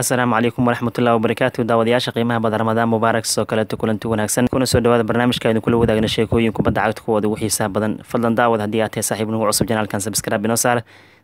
asalaamu calaykum waraxmatullahi wabarakaatu daawadayaasha qiimaha badan ramadaan mubaarak sidoo kaleeto kulanti wanaagsan. Kuna soo dhawaada barnaamijka aynu kula wadaagna sheekooyin kubadda cagta kuwooda ugu xiisaha badan. Fadlan daawad haddii aad tahay saaxiib nagu cusub janaalkan sabskrab inoo saar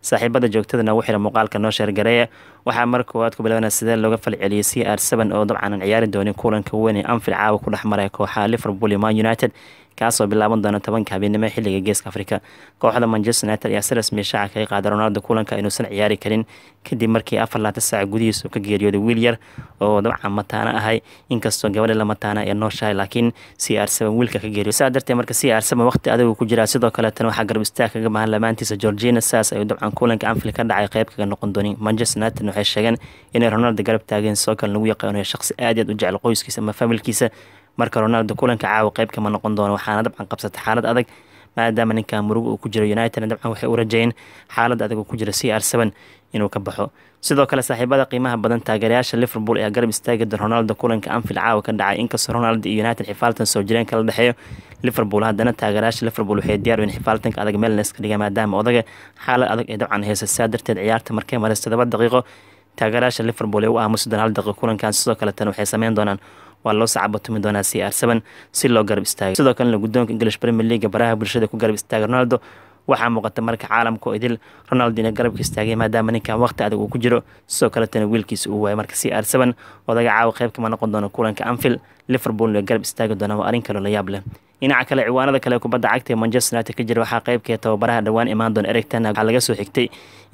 saaxiibada joogtada nagu xira muuqaalka noo sheergareeya waxaa mar koowaad ku bilaabana sidee looga falceliyey c r seven oo dabcan ciyaari doonin kulanka weyn ee anfield caawa ku dhex maraya kooxaha liverpool iyo man united kaasoo bilaaban doona tobanka habeenimo xilliga geeska afrika. Kooxda manchester united ayaa si rasmiya shaaca kaga qaaday ronaldo kulanka inuusan ciyaari karin kadib markii afar laatan saac gudihiis uu ka geeriyooday wiil oo dabcan mataana ahay. Inkastoo gabadha la mataana ee nooshahay laakiin c r wiilka ka geeriyo saa darteed marka c r waqti adagu ku jiraa sidoo kaleetana waxaa garab istaag kaga baahan lamaantiisa georgina saas ayuu dabcan kulanka anfield ka dhacay qayb kaga noqon doonin manchester united waxay sheegeen inay ronaldo garab taageen sidoo kale lagu yaqaano shaqsi aad aad u jecel qoyskiisa ama familkiisa. Marka ronaldo kulanka caawa qayb kama noqon doono waxaana dabcan qabsatay xaalad adag maadaama ninkan murugo uu ku jiro united dabcan waxay u rajeeyeen xaalad adag uu ku jiro c r seven inuu ka baxo. Sidoo kale saaxiibada qiimaha badan taageerayaasha liverpool ayaa garab istaagi doon ronaldo kulanka anfield caawa ka dhacay. Inkastoo ronaldo iyo united xifaaltan soo jireen kala dhexeeyo liverpool haddana taageerayaasha liverpool waxay diyaar in xifaaltanka adag meel neska dhiga maadaama odaga xaalad adag ee dabcan haysa saa darteed ciyaarta markay mareys todoba daqiiqo taageerayaasha liverpool ee u aamusi doon hal daqiiqo kulankan. Sidoo kaletana waxay sameyn doonaan waa loo sacabatumi doonaa c r seven si loo garab istaago sidoo kalena guddoonka english premier leaga baraha bulshada ku garab istaaga ronaldo waxaa muuqata marka caalamka idil ronaldo ina garabka istaagay maadaama ninkan waqti adag uu ku jiro. Sidoo kaletana wiilkiisa uu waayay marka c r seven odaga caawa qayb kama noqon doono kulanka anfield liverpool way garab istaagi doonaan waa arrin kaloo la yaab leh. Dhinaca kale ciwaanada kale kubadda cagta ee manchester united ka jira waxaa qaybkee tababaraha dhowaan imaan doona eric ten waxaa laga soo xigtay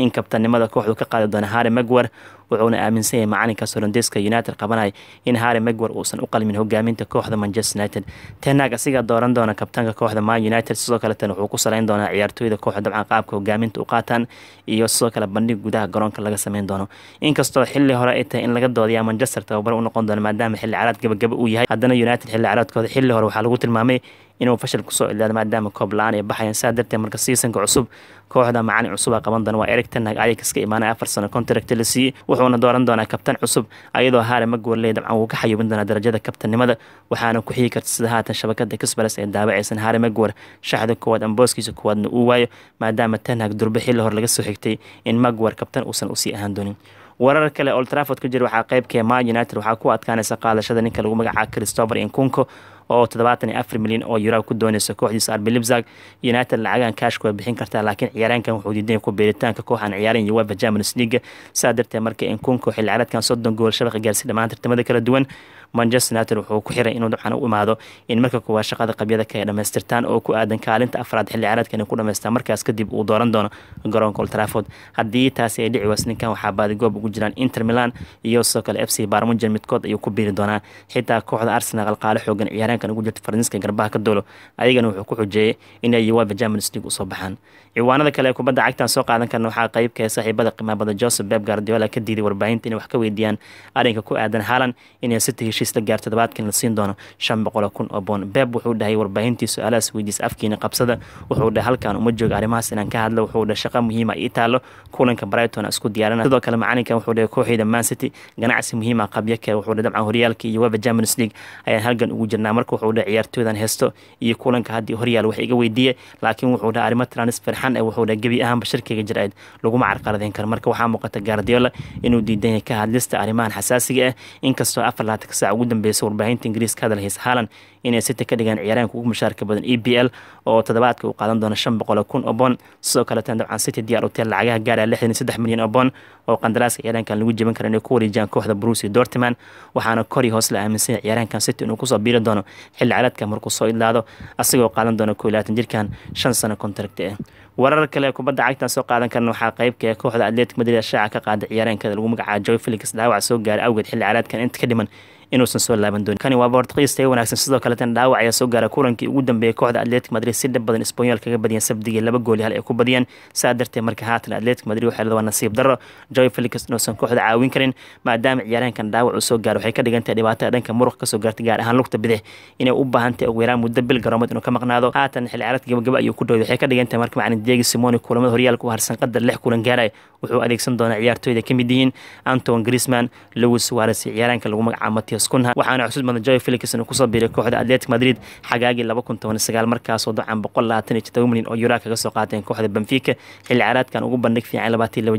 in kabtanimada kooxdu ka qaadi doona harry magwer wuxuuna aaminsan yahay macalinka solandeska united qabanaya in harry magwer uusan u qalmin hogaaminta kooxda manchester united. Tenag asigaa dooran doona kabtanka kooxda man united sidoo kaletana wuxuu ku salayn doonaa ciyaartooyda kooxda dabcan qaabka hogaaminta u qaataan iyo sidoo kale bandhig gudaha garoonka laga sameyn doono. Inkastoo xili hore ay tahay in laga doodaya manchester tababar u noqon doono maadaama xilli caraad gabagaba uu yahay haddana united xilli caraadkooda xilli hore waxaa lagu tilmaamay inuu fashil ku soo ilaado maadaama koob la'aan ay baxayaan. Saa darteed marka seasonka cusub kooxda macalin cusub a qaban doona waa eric tenag ayax ka imaanay afar sano contract la siiyey. Wuxuuna dooran doonaa kabtan cusub ayadoo haare magwarley dabcan wuu ka xayuubin doonaa darajada kabtanimada waxaana ku xigi karta sida haatan shabakada kisbares ee daawacaysan haare magwar shaxda koowaad ambooskiisa koowaadna uu waayo maadaama tenag durbe xilli hore laga soo xigtay in magwar kabtan uusan u sii ahaan doonin. Warar kale old trafford ku jira waxaa qaybkee man united. Waxaa ku adkaanaysa qaadashada ninka lagu magacaabo christopher inkunko oo toddobaatan iyo afar milyan oo euro ku dooneysa kooxdiisa arbi libzag united lacagan kashka way bixin kartaa laakiin ciyaaraankan wuxuu diiday ku beeritaanka kooxan ciyaaran uefa champions league. Saa darteed marka inkunko xilli ciyaareedkan soddon gool shabaqa gaarsi dhammaan tartamada kala duwan manchester united wuxuu ku xiray inuu dabcan u imaado in marka kuwaa shaqada qabyada ka ay oo ku aadan kaalinta afraad xilli ciyaareedkan ku dhamaystaan markaas kadib uu dooran doono garoonka old haddii taasi ay dhici weys ninkan waxaa baadigoob ugu jiraan inter milan iyo sidoo kale f c barmujan midkood ayuu ku biiri doonaa. Xitaa kooxda arsenal qalqaalo xoogan ciyaaraankan ugu jirta faransiiska garbaha ka doolo ayagana wuxuu ku xujeeyey inay uefa champions league u soo baxaan. Ciwaanada kale ee kubadda cagtan soo qaadan karna waxaa qaybka saaxiibada qimaabada joseph beb guardiola ka diiday warbaahinta inay wax ka weydiiyaan arrinka ku aadan haalan inay city heshiis la gaarto todobaadkan la siin doono shan boqol kun oo boon beb wuxuu dhahay warbaahintii su'aalahaas weydiis afkiina qabsada wuxuu dhahay halkan uma jooga arrimahaas inaan ka hadlo wuxuu dhahay shaqa muhiima ii taalo kulanka brighton isku diyaarana sidoo kale macalinkan wuxuu dhahay kooxeyda man city ganacsi muhiima qabyo kale wuxuu dhahay dabcan horyaalka iyo weba champions league ayaan halgan ugu jirnaa marka wuxuu dhahay ciyaartooydan hesto iyo kulanka haddii horyaal wax iga weydiiyey laakiin wuxuu dhahay arrimo transfer xan ee wuxuu dhahay gebi ahaanba shirkiga jirayd laguma carqaladeyn karo. Marka waxaa muuqata guardiola inuu diidan yahay ka hadlista arrimahan xasaasiga ah inkastoo afar saac ugu dambeysa warbaahinta ingiriiska hadal haysa haalan inay city ka dhigaan ciyaaraanka ugu mushaarka badan e b l oo toddobaadka uu qaadan doono shan boqol kun oo sidoo kaleetana dabcan city diyaar u lacagaha gaaraya lixdan iyo saddex milyan oo oo qandaraaska ciyaaraankan lagu jebin kara inay ku wareejiyaan kooxda bruce dortman waxaana kori hoos la aaminsanya ciyaaraankan city inuu ku soo biiri doono xilli caraadka markuu soo idlaado asigoo qaadan doona koo labaatan jirkan shan sano contract ah warar kale kubadda cagtan soo qaadan karna waxaa qaybka kooxda atletic madrid shaaca ka qaada ciyaaraankada lagu magacaabo joy felix dhaawac soo gaaray awgeed xilli caraadkan inta ka dhiman inuusan soo laaban doonin. Kani waa bortqiis tayo wanaagsan. Sidoo kaletana dhaawac ayaa soo gaara kulankii ugu dambeeyay kooxda atletic madrid. Si dhib badan isbanyol kaga badiyeen sabdigii laba gooli hal ay ku badiyeen. Saa darteed marka haatan atletic madrid waxay leedahay nasiib darro. Joy felix inuusan kooxda caawin karin maadaama ciyaaraankan dhaawac uu soo gaaro. Waxay ka dhigan dhibaatada dhanka muruq ka soo gaartay gaar ahaan lugta bidix. Inay u baahan ugu yaraan muddo bil garoomad inuu ka maqnaado. Haatan xilli ciyaareedka gabagaba ayuu ku dhowday. Waxay ka dhigan marka macalin diego simoni kulamada horyaalka u harsan qadar lix kulan gaaray wuxuu adeegsan doonaa ciyaartooyda ka mid yihiin anton grisman lewis suares iyo ciyaaraanka lagu magacaabo matias kunha. Waxaana xusuus badan joy felix inuu ku soo biiray kooxda atletic madrid xagaagii kun iyo todoba milyan oo yuraa kaga soo qaateen kooxda benfica. Xilli ciyaareedkan ugu bandhig fiican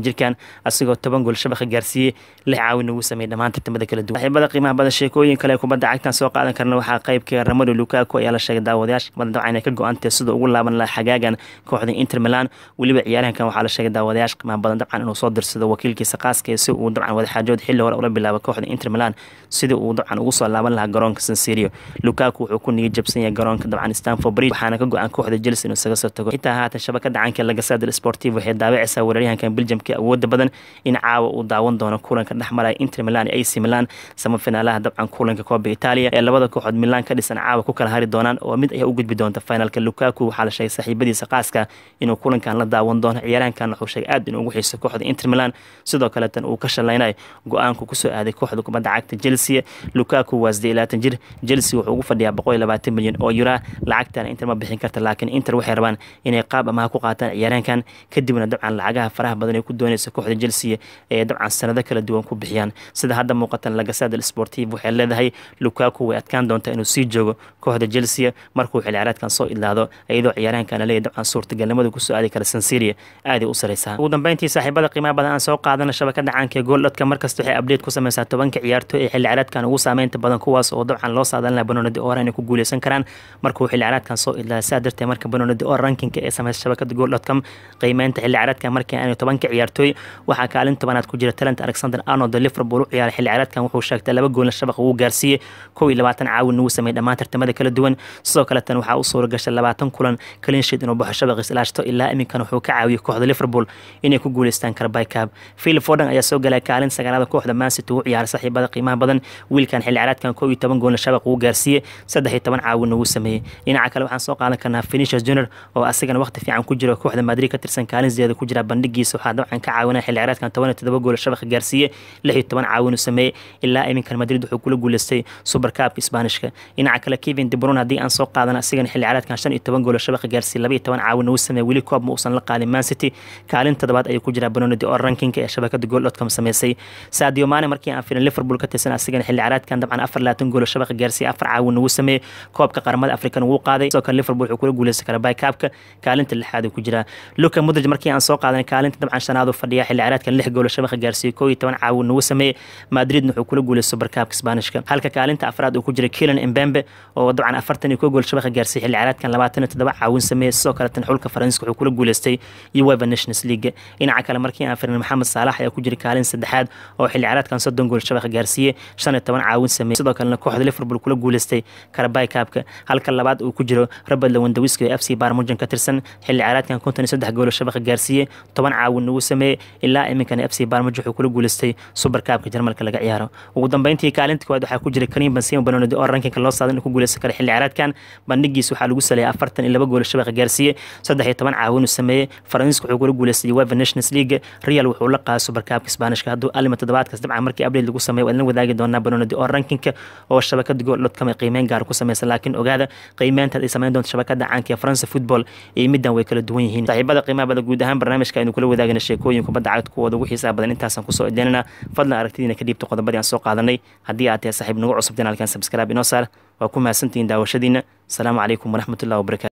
jirkan asigoo toban gool shabaqa gaarsiiyey lix caawin ugu sameeyey dhammaan tartamada kala duwan. Saaxiibada qiimaha badan sheekooyin kale kubadda cagtan soo qaadan karna waxaa qaybka ramado lukaku ayaa la sheegay daawadayaasha badan dabcan inay ka go-antay sida ugu laaban laha xagaagan kooxda inter milan. Weliba ciyaarahankan waxaa la sheegay daawadayaasha qiimaha badan dabcan inuu soo dirsado wakiilkiisa qaaska si uu dabcan wadaxaajood xilli hore ula bilaabo kooxda inter milan. Sidii uu dabcan ugu soo laaban lahaa garoonka sansirio lukaku wuxuu ku jabsan yahay garoonka dabcan stanford bridge waxaana ka go-an kooxda chelsea inuu isaga soo tago. Intaa haatan shabakada caanka lagasada sportiv waxay daawacaysaa weeraryahankan belgiumka awooda badan in caawa uu daawan doono kulanka dhexmaraya inter milan ac milan. Samafinaalaha dabcan kulanka kooba italia ee labada kooxood milan ka dhisan caawa ku kala hari doonaan oo mid ayaa u gudbi doonta finalka. Lukaku waxaa la sheegay saaxiibadiisa qaaska inuu kulankan la daawan doono. Ciyaarahankan wuxuu sheegay aad inuu ugu xiiso kooxda inter milan sidoo kaleetan uu ka shalaynayo go'aanku ku soo aaday kooxda kubadda cagta chelsea lukaku waa sidee labaatan jir. Chelsea wuxuu ugu fadhiyaa boqol labaatan milyan oo yura lacagtana inter ma bixin karta laakiin inter waxay rabaan inay qaab amaha ku qaataan ciyaaraankan kadibna dabcan lacagaha faraha badan ee ku doonaysa kooxda chelsea ee dabcan sanado kala duwan ku bixiyaan. Sida hadda muuqatan lagasada sportiv waxay leedahay lukaku way adkaan doontaa inuu sii joogo kooxda chelsea markuu xilciyaareedkan soo idlaado iyadoo ciyaaraankan leeyahy dabcan suurtagalnimada ku soo aadi kara sansiria aaday u sareysaa ugu dambeyntii saaxiibada qiimaha badan aan soo qaadana shabakada caanka ee gooldhadka markasta waxay update ku sameysaa tobanka ciyaartooy ee xilli ciyaareedkan ugu saameynta badan kuwaas oo dabcan loo saadan laha banonadi or inay ku guuleysan karaan. Markuu xilli ciyaareedkan soo idlaada saa darteed marka banonadi or rankinka ee sameysa shabakada gooldhadcom qiimeynta xilli markii aanay tobanka ciyaartooy waxaa kaalin tobanaad ku jira talent alexander arnold oo liverpool. U ciyaaray xilli wuxuu sheegtay laba goolna shabaqa uu gaarsiiyey kow iyo labaatan caawin uu sameeyey dhammaan tartamada kala duwan. Sidoo kaletan waxaa u suura labaatan kulan cleansheet inuu baxo shabaqiis ilaashto ilaa iminkan wuxuu ka caawiyey kooxda liverpool inay ku guuleystaan karbay cab philip foden ayaa soo galay kaalin sagaalada kooxda mancity uu ciyaaray saaxiibada qiimaha badan wiilkan xilli ciyaareedkan kow iyo toban goolna shabaq uu gaarsiiyey saddex iyo toban caawin uu sameeyey. Dhinaca kale waxaan soo qaadan karnaa finishers junior oo asagana waqti fiican ku jiro kooxda madrid ka tirsan kaalin sideeda ku jira bandhigiisa waxaa dabcan ka caawinaya xilli ciyaareedkan toban iyo todoba gool shabaqa gaarsiiyey lix iyo toban caawin uu sameeyey ilaa iminkan madrid wuxuu kula guuleystay super cupka isbaanishka. Dhinaca kale kevin de bruyne haddii aan soo qaadana asigana xilli ciyaareedkan shan iyo toban gool shabaqa gaarsiiyey laba iyo toban caawin uu sameeyey. Weli koob ma uusan la qaadin man city. Kaalin toddobaad ayuu ku jiraa banonidi oo rankinka ee shabakada gooldcom sameysay. Sadio mane markii aan filan liverpool ka tirsan asigana xilli ciyaareedkan dabcan afar labaatan gool shabaqa gaarsiiyey afar caawin ugu sameeyey. Koobka qaramada afrikan ugu qaaday. Sidoo kale liverpool wuxuu kula guuleysan karaa bycapka kaalinta lixaad uu ku jiraa luka mudrij markii aan soo qaadanay kaalinta dabcan shanaad uu fadhiya xilli ciyaareedkan lix gool shabaqa gaarsiiyey koo iyo toban caawin ugu sameeyey. Madridna wuxuu kula guuleystay supercupka isbaanishka. Halka kaalinta afraad uu ku jiray kilan embembe oo dabcan afartan iyo koo gool shabaqa gaarsiiyey xilli ciyaareedkan labaatan iyo toddoba caawin sameeyey. Sidoo kaletan xulka faransiiska wuxuu kula guuleystay uefa nations league dhinaca kale markii aan firin maxamed saalax ayaa ku jiray kaalin saddexaad oo xilli ciyaareedkan soddon gool shabaqa gaarsiiyey shan iyo toban caawin sameeyey. Sidoo kalena kooxda liverpool kula guuleystay karabay kaabka halka labaad uu ku jiro robert lewandawiski oo f c barmujan ka tirsan. Xilli ciyaareedkan konton iyo saddex gool shabaqa gaarsiiyey. Toban caawin ugu sameeyey. Ilaa iminkana f c barmujan wuxuu kula guuleystay super kaabka jarmalka laga ciyaaro. Ugu dambeyntii kaalinta koowaad waxaa ku jiray karim benzema banonidi oo rankinka loo saaday inuu ku guuleysan kara xilli ciyaareedkan bandhigiis waxaa lagu saleeyay afartan iyo laba gool shabaqa gaarsiiyey. Saddex iyo toban caawin uu sameeyey. Faransiiska wuxuu kula guuleystay uefa nations league. Real wuxuu la qaaday super kaabka isbaanishka. Hadduu alima toddobaadkaas dabcan markii update lagu sameeyo waa idin wadaagi doonaa banonidi oo rankinka oo shabakada gooldcom ay qiimeyn gaar ku sameysa laakiin ogaada qiimeyntaad ay sameyn doonto shabakada caanka ee faransa football iyo middan way kala duwan yihiin. Saaxiibada qiimaha badan guud ahaan barnaamijka aynu kula wadaagana sheekooyin kubadda cagta kuwooda ugu xiisaha badan. Intaasaan ku soo edeynana fadlan aragtidiina ka dhiibta qodobadii aan soo qaadanay. Haddii aad tahay saaxiib nagu cusub janaalkan subscribe inoo saar. Waa ku mahadsantihiin daawashadiina asalaamu calaykum waraxmatullahi wabarakatu